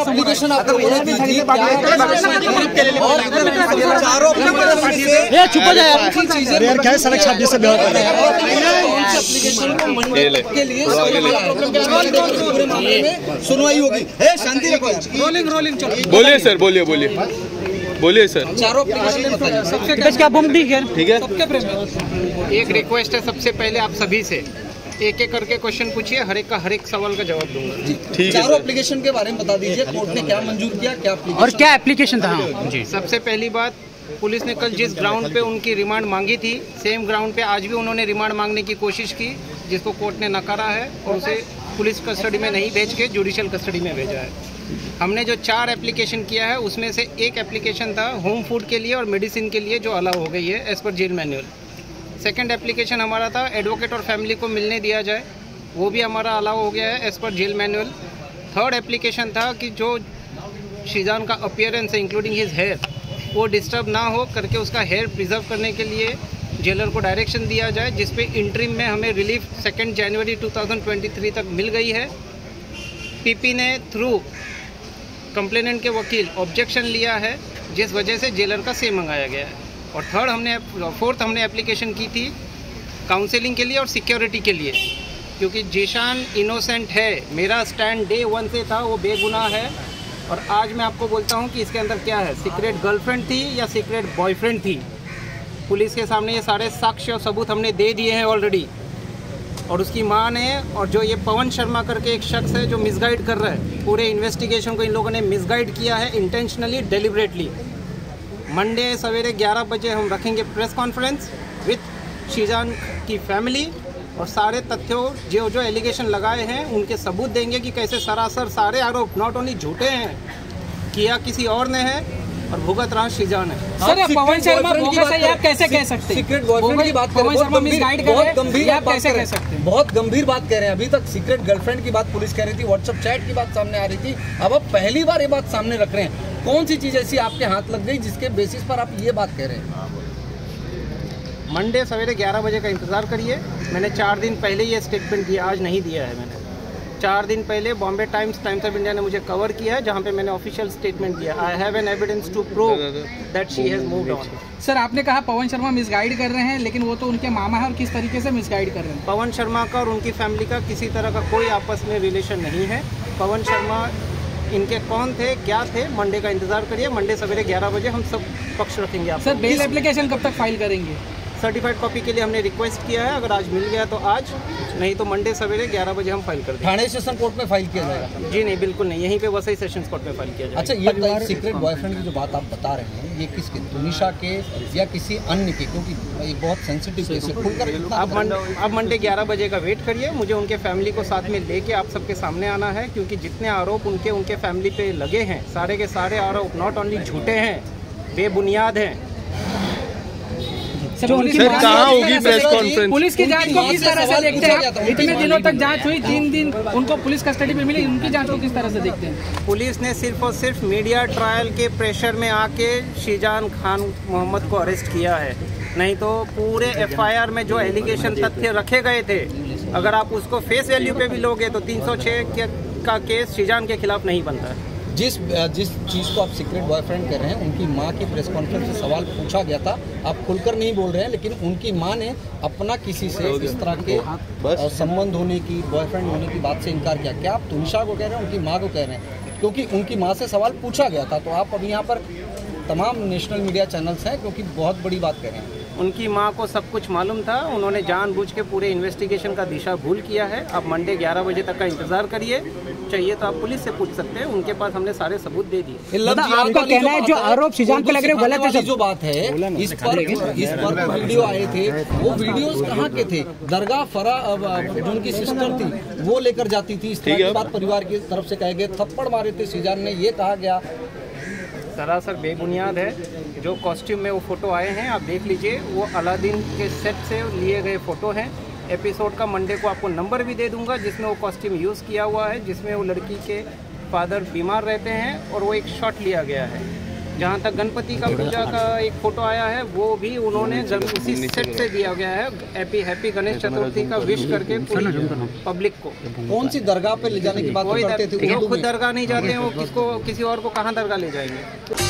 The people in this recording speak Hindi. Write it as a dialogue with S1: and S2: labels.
S1: एप्लीकेशन आपको बोला चारों
S2: ये चुप हो जाए
S1: क्या सड़क छाप जैसे व्यवहार कर रहे हैं एप्लीकेशन को मंडे के लिए पूरे मामले में सुनवाई होगी? शांति रखो
S3: रोलिंग रोलिंग चलो।
S4: बोलिए सर बोलिए बोलिए। बोलिए सर।
S1: चारों
S3: सबसे
S2: क्या बम ठीक है
S4: ठीक है।
S3: सबके प्रेम
S5: एक रिक्वेस्ट है सबसे पहले आप सभी से। एक एक करके क्वेश्चन पूछिए हर एक का हर एक सवाल का जवाब दूँगा।
S4: ठीक है
S1: चारों एप्लीकेशन के बारे में बता दीजिए कोर्ट ने क्या मंजूर किया क्या
S2: और क्या एप्लीकेशन था? हाँ। जी।
S5: सबसे पहली बात पुलिस ने कल जिस ग्राउंड पे उनकी रिमांड मांगी थी सेम ग्राउंड पे आज भी उन्होंने रिमांड मांगने की कोशिश की जिसको कोर्ट ने नकारा है और उसे पुलिस कस्टडी में नहीं भेज के जुडिशियल कस्टडी में भेजा है। हमने जो चार एप्लीकेशन किया है उसमें से एक एप्लीकेशन था होम फ़ूड के लिए और मेडिसिन के लिए जो अलाउ हो गई है as per jail manual second application हमारा था एडवोकेट और फैमिली को मिलने दिया जाए। वो भी हमारा अलाउ हो गया है as per jail manual third application था कि जो शीजान का अपियरेंस है इंक्लूडिंग हिज हेयर वो डिस्टर्ब ना हो करके उसका हेयर प्रिजर्व करने के लिए जेलर को डायरेक्शन दिया जाए जिसपे इंट्रीम में हमें रिलीफ सेकेंड जनवरी 2023 तक मिल गई है। पीपी ने थ्रू कंप्लेनेंट के वकील ऑब्जेक्शन लिया है, जिस वजह से जेलर का से मंगाया गया है। और थर्ड हमने फोर्थ हमने एप्लीकेशन की थी काउंसलिंग के लिए और सिक्योरिटी के लिए। क्योंकि जीशान इनोसेंट है, मेरा स्टैंड डे वन से था, वो बेगुनाह है। और आज मैं आपको बोलता हूँ कि इसके अंदर क्या है सीक्रेट गर्लफ्रेंड थी या सीक्रेट बॉयफ्रेंड थी? पुलिस के सामने ये सारे साक्ष्य और सबूत हमने दे दिए हैं ऑलरेडी और उसकी माँ ने, और जो ये पवन शर्मा करके एक शख्स है जो मिसगाइड कर रहा है, पूरे इन्वेस्टिगेशन को इन लोगों ने मिसगाइड किया है इंटेंशनली डेलिबरेटली मंडे सवेरे 11 बजे हम रखेंगे प्रेस कॉन्फ्रेंस विथ शीजान की फैमिली और सारे तथ्यों जो जो एलिगेशन लगाए हैं उनके सबूत देंगे कि कैसे सरासर सारे आरोप नॉट ओनली झूठे हैं किया किसी और ने है और भुगत रहा शीजान है।
S3: सर
S1: आप
S3: पवन शर्मा
S1: की
S3: बोगस
S1: बात
S3: है आप कैसे कह सकते हैं?
S1: सीक्रेट बॉयफ्रेंड की बात करें
S3: पवन
S1: बहुत
S3: शर्मा
S1: गंभीर
S3: मिसगाइड
S1: बहुत
S3: कर
S1: गंभीर
S3: आप
S1: बात
S3: कैसे कह सकते हैं?
S1: बहुत गंभीर बात कह रहे हैं। अभी तक सीक्रेट गर्लफ्रेंड की बात पुलिस कह रही थी व्हाट्सएप चैट की बात सामने आ रही थी। अब आप पहली बार ये बात सामने रख रहे हैं। कौन सी चीज़ ऐसी आपके हाथ लग गई जिसके बेसिस पर आप ये बात कह रहे हैं?
S5: मंडे सवेरे 11 बजे का इंतज़ार करिए। मैंने चार दिन पहले ये स्टेटमेंट दिया आज नहीं दिया है मैंने। चार दिन पहले Bombay Times Times of India ने मुझे कवर किया है जहाँ पे मैंने ऑफिशियल स्टेटमेंट दिया। I have an evidence to prove that she has moved on
S3: sir आपने कहा पवन शर्मा मिसगाइड कर रहे हैं लेकिन वो तो उनके मामा है और किस तरीके से मिसगाइड कर रहे हैं?
S5: पवन शर्मा का और उनकी फैमिली का किसी तरह का कोई आपस में रिलेशन नहीं है। पवन शर्मा इनके कौन थे क्या थे? मंडे का इंतज़ार करिए। मंडे सवेरे 11 बजे हम सब पक्ष रखेंगे आप
S3: सर बेल एप्लीकेशन कब तक फ़ाइल करेंगे?
S5: सर्टिफाइड कॉपी के लिए हमने रिक्वेस्ट किया है। अगर आज मिल गया तो आज नहीं तो मंडे सवेरे 11 बजे हम फ़ाइल कर देंगे।
S1: थाने सेशन कोर्ट में फ़ाइल किया जाएगा?
S5: जी नहीं बिल्कुल नहीं। यहीं पे वसई सेशंस कोर्ट में फ़ाइल किया जाएगा।
S1: अच्छा ये सीक्रेट बॉयफ्रेंड की जो बात आप बता रहे हैं ये किसके? तुनिशा के या किसी अन्य के? क्योंकि ये बहुत सेंसिटिव केस है। खुलकर
S5: आप मंडे आप मंडे 11 बजे का वेट करिए। मुझे उनके फैमिली को साथ में लेके आप सबके सामने आना है क्योंकि जितने आरोप उनके उनके फैमिली पे लगे हैं सारे के सारे आरोप नॉट ओनली झूठे हैं बेबुनियाद हैं।
S3: सर उनकी
S4: कहाँ होगी
S3: पुलिस
S4: प्रेस
S3: की-
S4: कॉन्फ्रेंस?
S3: पुलिस की जाँच को किस तरह से देखते हैं इतने दिनों तक जाँच हुई तीन दिन उनको पुलिस कस्टडी में मिली उनकी जाँच को किस तरह से देखते हैं?
S5: पुलिस ने सिर्फ़ और सिर्फ़ मीडिया ट्रायल के प्रेशर में आके शीजान खान मोहम्मद को अरेस्ट किया है। नहीं तो पूरे एफआईआर में जो एलिगेशन तथ्य रखे गए थे अगर आप उसको फेस वैल्यू पे भी लोगे तो 306 के का केस शीजान के खिलाफ नहीं बनता। है
S1: जिस जिस चीज़ को आप सीक्रेट बॉयफ्रेंड कह रहे हैं उनकी माँ की प्रेस कॉन्फ्रेंस में सवाल पूछा गया था। आप खुलकर नहीं बोल रहे हैं लेकिन उनकी माँ ने अपना किसी से इस तरह के संबंध होने की बॉयफ्रेंड होने की बात से इनकार किया। क्या आप तुनिशा को कह रहे हैं उनकी माँ को कह रहे हैं? क्योंकि उनकी माँ से सवाल पूछा गया था। तो आप अभी यहाँ पर तमाम नेशनल मीडिया चैनल्स हैं क्योंकि बहुत बड़ी बात कह रहे हैं।
S5: उनकी माँ को सब कुछ मालूम था। उन्होंने जानबूझ के पूरे इन्वेस्टिगेशन का दिशा भूल किया है। आप मंडे 11 बजे तक का इंतज़ार करिए। चाहिए तो आप पुलिस से पूछ सकते हैं। उनके पास हमने सारे सबूत दे दिए।
S2: आपका कहना है जो
S1: बात
S2: आरोप सीजान पे लग रहे गलत है
S1: जो बात है इस पर इस पर वीडियो आए थे वो वीडियोस कहाँ के थे? दरगाह फरा जो उनकी सिस्टर थी वो लेकर जाती थी। इस तरह की बात परिवार की तरफ़ से कहे गए थप्पड़ मारे थे सीजान ने ये कहा गया।
S5: सरासर बेबुनियाद है। जो कॉस्ट्यूम में वो फ़ोटो आए हैं आप देख लीजिए वो अलादीन के सेट से लिए गए फ़ोटो हैं। एपिसोड का मंडे को आपको नंबर भी दे दूँगा जिसमें वो कॉस्ट्यूम यूज़ किया हुआ है जिसमें वो लड़की के फादर बीमार रहते हैं और वो एक शॉट लिया गया है। जहाँ तक गणपति का पूजा का एक फ़ोटो आया है वो भी उन्होंने उसी सेट से दिया गया है। हैप्पी हैप्पी गणेश चतुर्थी का विश करके पूरी पब्लिक को।
S1: कौन सी दरगाह पे ले जाने की बात करते थे?
S5: जो
S1: उर्दू
S5: खुद दरगाह नहीं जाते हैं वो किसको किसी और को कहाँ दरगाह ले जाएँगे?